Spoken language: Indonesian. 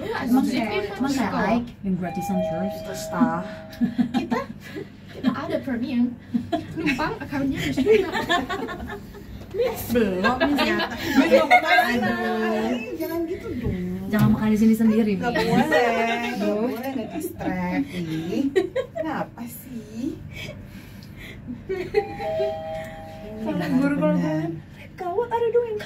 emang kayak suka. like yang gratisan terus. Terus kita kita ada premium numpang akunnya sini Belum nyata. Belum Aduh. Jangan gitu dong. Jangan makan di sini sendiri, Gak Mi. boleh, gak boleh nggak distract. Kenapa sih? Kalau guru kalau kalian, Kak, what are you doing?